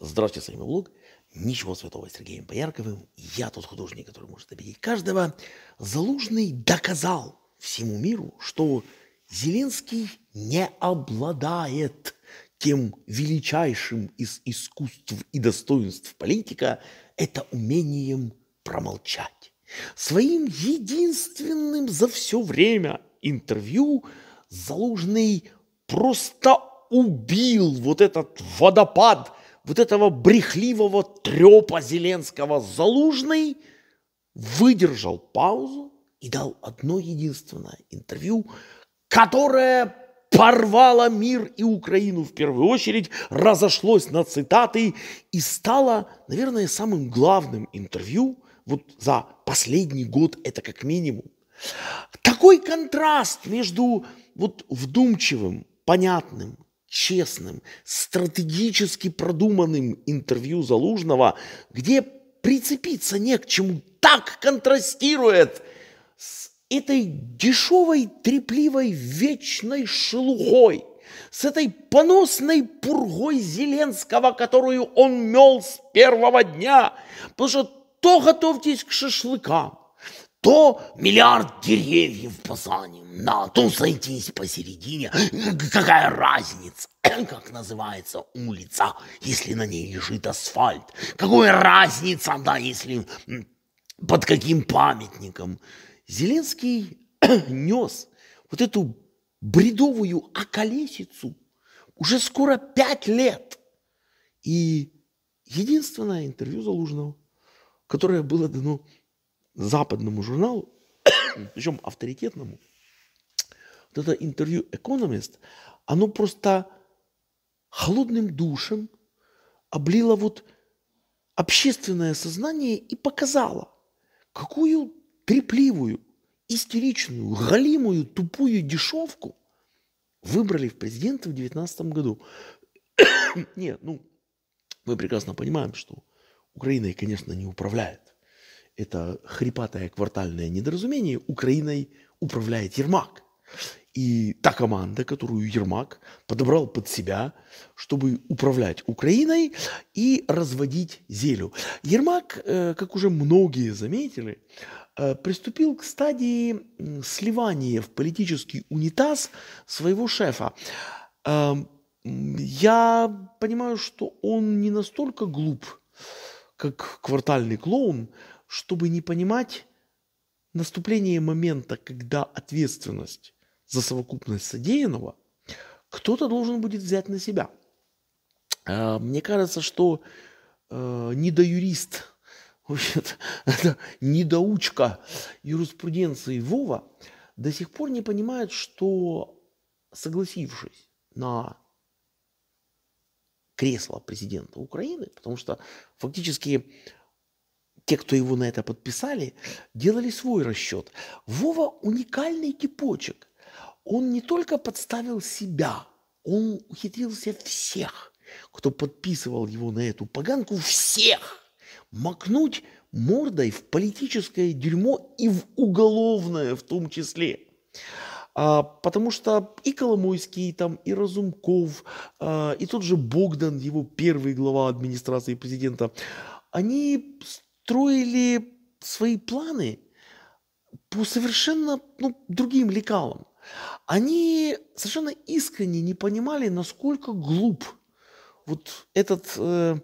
Здравствуйте, с вами Блог. Ничего святого с Сергеем Поярковым. Я тот художник, который может обидеть каждого. Залужный доказал всему миру, что Зеленский не обладает тем величайшим из искусств и достоинств политика – это умением промолчать. Своим единственным за все время интервью Залужный просто убил вот этот водопад вот этого брехливого трепа Зеленского. Залужный выдержал паузу и дал одно единственное интервью, которое порвало мир и Украину в первую очередь, разошлось на цитаты и стало, наверное, самым главным интервью вот за последний год, это как минимум. Такой контраст между вот вдумчивым, понятным, честным, стратегически продуманным интервью Залужного, где прицепиться не к чему, так контрастирует с этой дешевой, трепливой, вечной шелухой, с этой поносной пургой Зеленского, которую он мел с первого дня. Потому что то готовьтесь к шашлыкам, то миллиард деревьев посадим, на то сойтись посередине. Какая разница, как называется улица, если на ней лежит асфальт? Какая разница, да, если под каким памятником? Зеленский нес вот эту бредовую околесицу уже скоро пять лет. И единственное интервью Залужного, которое было дано западному журналу, причем авторитетному, вот это интервью «Экономист», оно просто холодным душем облило вот общественное сознание и показало, какую трепливую, истеричную, галимую, тупую дешевку выбрали в президенты в 2019 году. Нет, ну, мы прекрасно понимаем, что Украиной, конечно, не управляет. Это хрипатое квартальное недоразумение. Украиной управляет Ермак. И та команда, которую Ермак подобрал под себя, чтобы управлять Украиной и разводить зелю. Ермак, э, как уже многие заметили, Э, приступил к стадии сливания в политический унитаз своего шефа. Эм, я понимаю, что он не настолько глуп, как квартальный клоун, чтобы не понимать наступление момента, когда ответственность за совокупность содеянного кто-то должен будет взять на себя. Э, мне кажется, что э, недоюрист это недоучка юриспруденции Вова до сих пор не понимает, что согласившись на кресло президента Украины, потому что фактически те, кто его на это подписали, делали свой расчет. Вова уникальный типочек. Он не только подставил себя, он ухитрился всех, кто подписывал его на эту поганку, всех макнуть мордой в политическое дерьмо и в уголовное в том числе. А, потому что и Коломойский, там, и Разумков, а, и тот же Богдан, его первый глава администрации президента, они строили свои планы по совершенно ну, другим лекалам. Они совершенно искренне не понимали, насколько глуп вот этот э,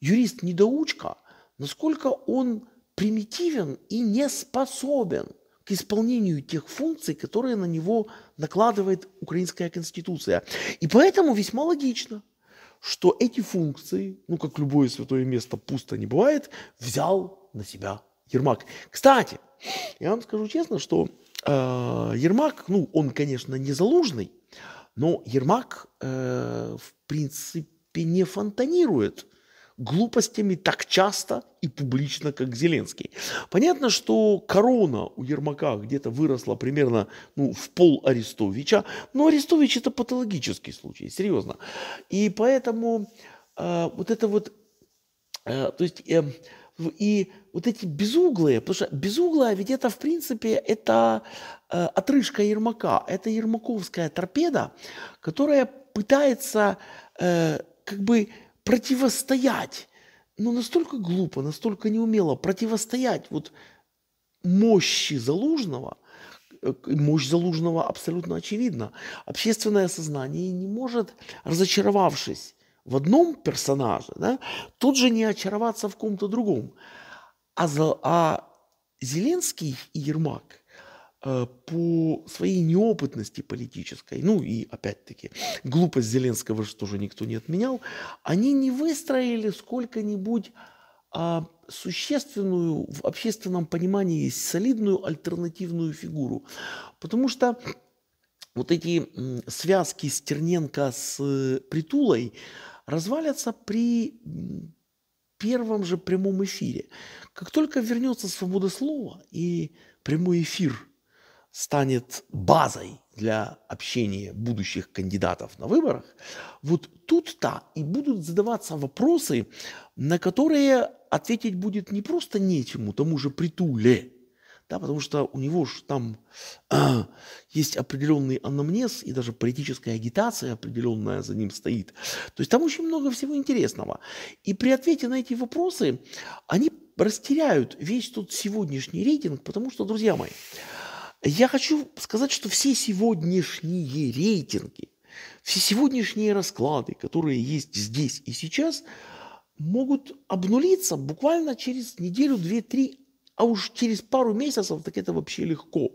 юрист-недоучка, насколько он примитивен и не способен к исполнению тех функций, которые на него накладывает украинская конституция. И поэтому весьма логично, что эти функции, ну как любое святое место пусто не бывает, взял на себя Ермак. Кстати, я вам скажу честно, что э, Ермак, ну он, конечно, не залужный, но Ермак, э, в принципе, не фонтанирует глупостями так часто и публично, как Зеленский. Понятно, что корона у Ермака где-то выросла примерно ну, в пол Арестовича, но Арестович это патологический случай, серьезно. И поэтому э, вот это вот, э, то есть э, и вот эти безуглые, потому что безуглая ведь это в принципе это э, отрыжка Ермака, это ермаковская торпеда, которая пытается э, как бы противостоять, ну, настолько глупо, настолько неумело противостоять вот мощи Залужного, э, мощь Залужного абсолютно очевидна. Общественное сознание не может, разочаровавшись в одном персонаже, да, тут же не очароваться в ком-то другом. А, а Зеленский и Ермак по своей неопытности политической, ну и опять-таки глупость Зеленского же тоже никто не отменял, они не выстроили сколько-нибудь а, существенную в общественном понимании солидную альтернативную фигуру. Потому что вот эти связки Стерненко с э, Притулой развалятся при первом же прямом эфире. Как только вернется свобода слова и прямой эфир станет базой для общения будущих кандидатов на выборах, вот тут-то и будут задаваться вопросы, на которые ответить будет не просто нечему, тому же притуле, да, потому что у него же там а, есть определенный анамнез и даже политическая агитация определенная за ним стоит. То есть там очень много всего интересного. И при ответе на эти вопросы они растеряют весь тот сегодняшний рейтинг, потому что, друзья мои, я хочу сказать, что все сегодняшние рейтинги, все сегодняшние расклады, которые есть здесь и сейчас, могут обнулиться буквально через неделю, две, три, а уж через пару месяцев так это вообще легко.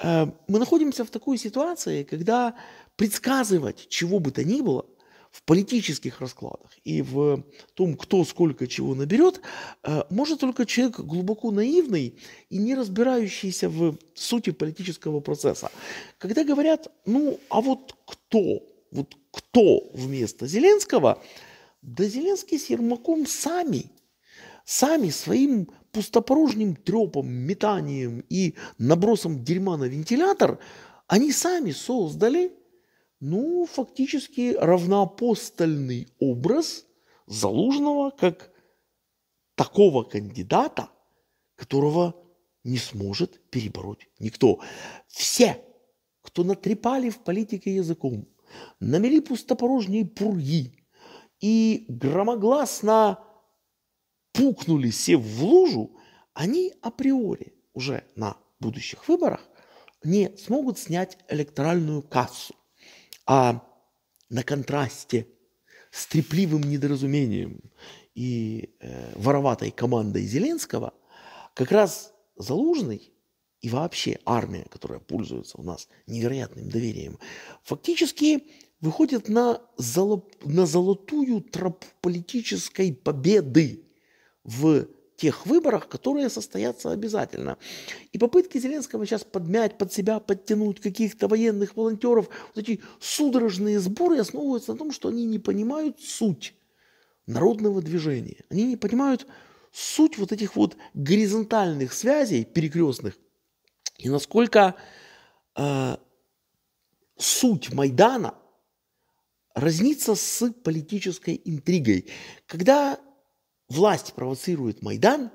Э, мы находимся в такой ситуации, когда предсказывать чего бы то ни было в политических раскладах и в том, кто сколько чего наберет, э, может только человек глубоко наивный и не разбирающийся в сути политического процесса. Когда говорят, ну, а вот кто, вот кто вместо Зеленского, да Зеленский с Ермаком сами, сами своим пустопорожним трепом, метанием и набросом дерьма на вентилятор, они сами создали, ну, фактически равноапостольный образ Залужного как такого кандидата, которого не сможет перебороть никто. Все, кто натрепали в политике языком, намели пустопорожние пурги и громогласно пукнули, сев в лужу, они априори уже на будущих выборах не смогут снять электоральную кассу. А на контрасте с трепливым недоразумением и э, вороватой командой Зеленского как раз Залужный и вообще армия, которая пользуется у нас невероятным доверием, фактически выходит на, золо, на золотую тропу политической победы в тех выборах, которые состоятся обязательно. И попытки Зеленского сейчас подмять под себя, подтянуть каких-то военных волонтеров, вот эти судорожные сборы основываются на том, что они не понимают суть народного движения. Они не понимают суть вот этих вот горизонтальных связей перекрестных и насколько э, суть Майдана разнится с политической интригой. Когда власть провоцирует Майдан,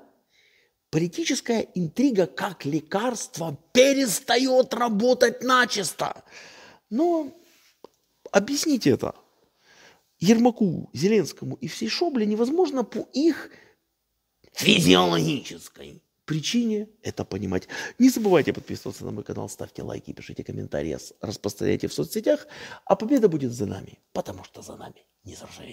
политическая интрига как лекарство перестает работать начисто. Но объясните это Ермаку, Зеленскому и всей Шобле невозможно по их физиологической причине это понимать. Не забывайте подписываться на мой канал, ставьте лайки, пишите комментарии, распространяйте в соцсетях, а победа будет за нами, потому что за нами не заржавеет.